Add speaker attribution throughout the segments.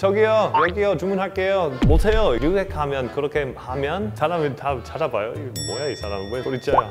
Speaker 1: 저기요 여기요 주문할게요. 못해요. 가면 그렇게 하면 사람을 다 찾아봐요. 뭐야 이 사람? 왜 소리쳐요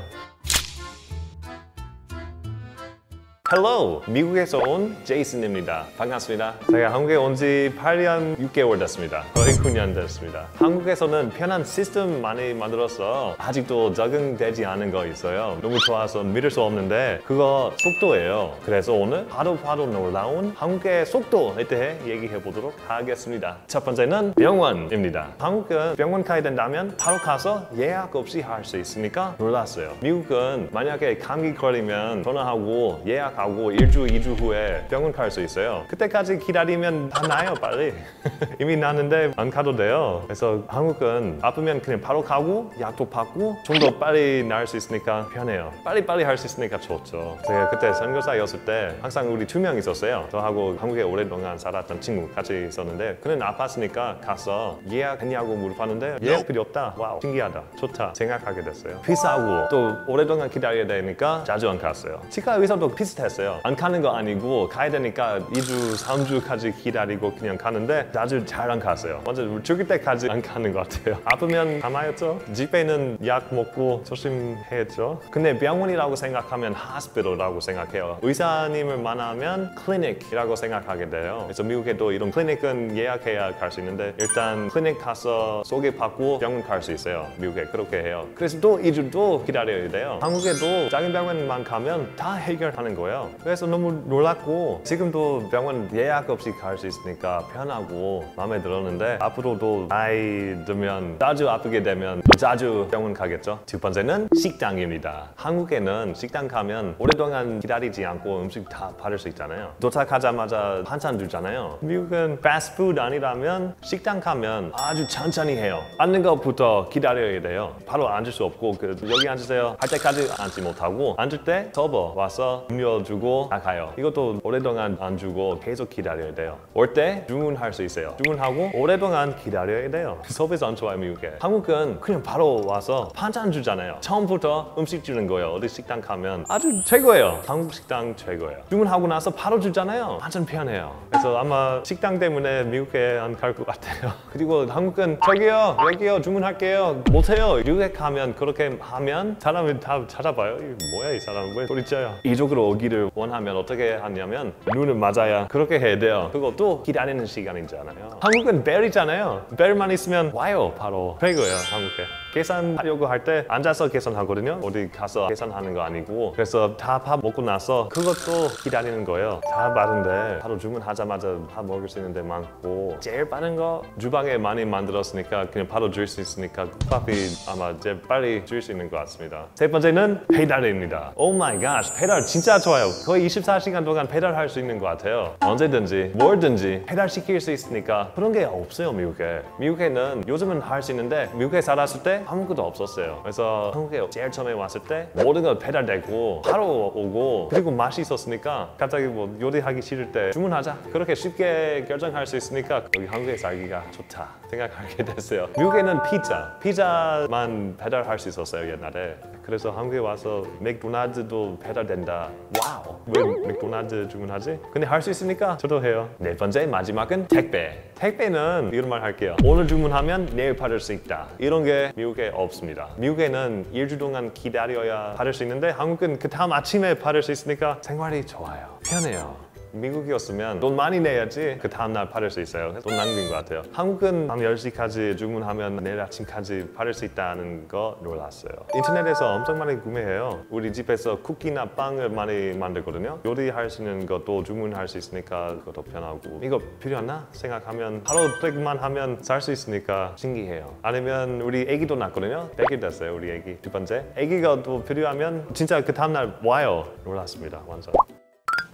Speaker 1: hello 미국에서 온 제이슨입니다. 반갑습니다. 제가 한국에 온 지 8년 6개월 됐습니다. 거의 9년 됐습니다. 한국에서는 편한 시스템 많이 만들어서 아직도 적응되지 않은 거 있어요. 너무 좋아서 믿을 수 없는데 그거 속도예요. 그래서 오늘 바로 바로 놀라운 한국의 속도에 대해 얘기해 보도록 하겠습니다. 첫 번째는 병원입니다. 한국은 병원 가야 된다면 바로 가서 예약 없이 할 수 있으니까 놀랐어요. 미국은 만약에 감기 걸리면 전화하고 예약 하고 1주, 2주 후에 병원 갈 수 있어요. 그때까지 기다리면 다 나요, 빨리. 이미 나는데 안 가도 돼요. 그래서 한국은 아프면 그냥 바로 가고 약도 받고 좀 더 빨리 나을 수 있으니까 편해요. 빨리빨리 할 수 있으니까 좋죠. 제가 그때 선교사였을 때 항상 우리 두 명 있었어요. 저하고 한국에 오랫동안 살았던 친구 같이 있었는데 그는 아팠으니까 가서 예약했냐고 물어봤는데 예약 필요 없다. wow, 신기하다. 좋다. 생각하게 됐어요. 비싸고 또 오랫동안 기다려야 되니까 자주 안 갔어요. 치과 의사도 비슷 했어요. 안 가는 거 아니고 가야 되니까 2주, 3주까지 기다리고 그냥 가는데 자주 잘 안 갔어요. 완전 죽을 때까지 안 가는 것 같아요. 아프면 가마였죠. 집에는 약 먹고 조심해야죠. 근데 병원이라고 생각하면 hospital라고 생각해요. 의사님을 만나면 clinic이라고 생각하게 돼요. 그래서 미국에도 이런 클리닉은 예약해야 갈 수 있는데 일단 클리닉 가서 소개받고 병원 갈 수 있어요. 미국에 그렇게 해요. 그래서 또 2주 또 기다려야 돼요. 한국에도 작은 병원만 가면 다 해결하는 거예요. 그래서 너무 놀랐고 지금도 병원 예약 없이 갈 수 있으니까 편하고 마음에 들었는데 앞으로도 나이 들면 자주 아프게 되면 또 자주 병원 가겠죠. 두 번째는 식당입니다. 한국에는 식당 가면 오랫동안 기다리지 않고 음식 다 받을 수 있잖아요. 도착하자마자 반찬 주잖아요. 미국은 패스트푸드 아니라면 식당 가면 아주 천천히 해요. 앉는 것부터 기다려야 돼요. 바로 앉을 수 없고 그 여기 앉으세요 할 때까지 앉지 못하고 앉을 때 서버 와서 음료 주고 나가요. 이것도 오랫동안 안 주고 계속 기다려야 돼요. 올 때 주문할 수 있어요. 주문하고 오랫동안 기다려야 돼요. 서비스 안 좋아요 미국에. 한국은 그냥 바로 와서 반찬 주잖아요. 처음부터 음식 주는 거예요. 어디 식당 가면 아주 최고예요. 한국 식당 최고예요. 주문하고 나서 바로 주잖아요. 완전 편해요. 그래서 아마 식당 때문에 미국에 안 갈 것 같아요. 그리고 한국은 저기요 여기요 주문할게요. 못해요. 미국에 가면 그렇게 하면 사람을 다 찾아봐요. 뭐야 이 사람 왜 소리쳐요? 이쪽으로 오기를 원하면 어떻게 하냐면 눈을 맞아야 그렇게 해야 돼요. 그것도 기다리는 시간이잖아요. 한국은 벨이잖아요. 벨만 있으면 와요 바로. 최고예요 한국에. 계산하려고 할 때 앉아서 계산하거든요. 어디 가서 계산하는 거 아니고 그래서 다 밥 먹고 나서 그것도 기다리는 거예요. 다 빠른데 바로 주문하자마자 밥 먹을 수 있는 데 많고 제일 빠른 거 주방에 많이 만들었으니까 그냥 바로 줄 수 있으니까 국밥이 아마 제일 빨리 줄 수 있는 것 같습니다. 세 번째는 배달입니다. oh my god 배달 진짜 좋아요. 거의 24시간 동안 배달할 수 있는 것 같아요. 언제든지 뭐든지 배달시킬 수 있으니까 그런 게 없어요 미국에. 미국에는 요즘은 할 수 있는데 미국에 살았을 때 아무것도 없었어요. 그래서 한국에 제일 처음에 왔을 때 모든 거 배달되고 바로 오고 그리고 맛이 있었으니까 갑자기 뭐 요리하기 싫을 때 주문하자 그렇게 쉽게 결정할 수 있으니까 여기 한국에 살기가 좋다 생각하게 됐어요. 미국에는 피자, 피자만 배달할 수 있었어요 옛날에. 그래서 한국에 와서 맥도날드도 배달된다. wow. 왜 맥도날드 주문하지? 근데 할 수 있으니까 저도 해요. 네 번째 마지막은 택배. 택배는 이런 말 할게요. 오늘 주문하면 내일 받을 수 있다. 이런 게 미국 에 없습니다. 미국에는 일주 동안 기다려야 받을 수 있는데 한국은 그 다음 아침에 받을 수 있으니까 생활이 좋아요. 편해요. 미국이었으면 돈 많이 내야지 그 다음날 받을 수 있어요. 돈 낭비인 것 같아요. 한국은 밤 10시까지 주문하면 내일 아침까지 받을 수 있다는 거 놀랐어요. 인터넷에서 엄청 많이 구매해요. 우리 집에서 쿠키나 빵을 많이 만들거든요. 요리할 수 있는 것도 주문할 수 있으니까 그것도 편하고 이거 필요하나 생각하면 하루 백만 하면 살 수 있으니까 신기해요. 아니면 우리 애기도 낳거든요. 100일 됐어요 우리 애기. 두 번째 애기가 또 필요하면 진짜 그 다음날 와요. 놀랐습니다 완전.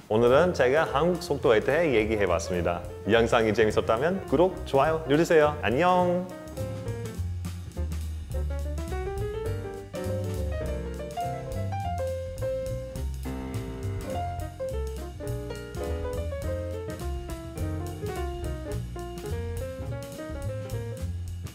Speaker 1: 오늘은 제가 한국 속도에 대해 얘기해봤습니다. 영상이 재밌었다면 구독, 좋아요 눌러주세요. 안녕!